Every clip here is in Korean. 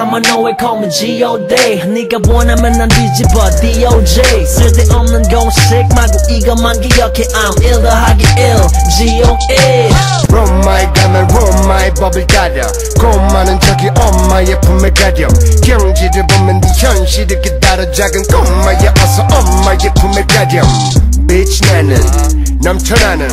왜 call me G.O.D 네가 원하면 난 뒤집어 D.O.J 쓸데없는 공식 말고 이것만 기억해 I'm 1 더하기 1 G.O.E 로마에 가면 로마의 법을 가려. 고마는 저기 엄마의 품에 가렴 경지를 보면 네 현실을 기다려. 작은 꼬마야 어서 엄마의 품에 가렴 Bitch 나는 넘쳐나는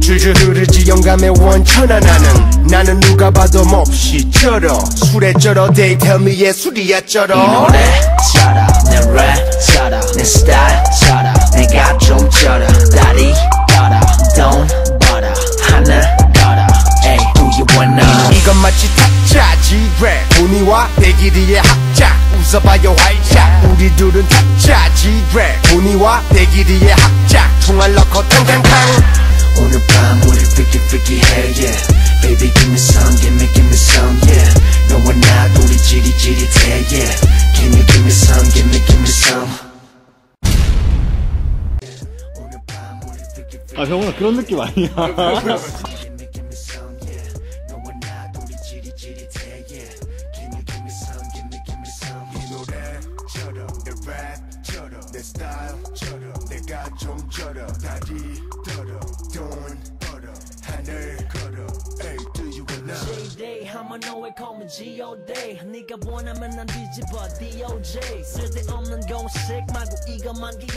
줄줄 흐르지 영감의 원천하 나는 나는 누가 봐도 몹시 쩔어. 술에 쩔어 They tell me 예술이야 이 쩔어. 노래처럼 내 랩처럼 내 스타일처럼 내가 좀 쩔어. 다리 떨어 돈 벌어 하늘 걸어 Ay do you wanna? 이건 마치 타짜 지랩 분이와 대기리의 합작 웃어봐요 활짝. 우리 둘은 타짜 지랩 분이와 대기리의 합작 총알 넣고 탕탕탕. 오늘 밤 우리 yeah wanna J-Day 한번 너의 call me G.O.D 네가 원하면 난 뒤집어 D.O.J 쓸데없는 공식 말고 이것만 기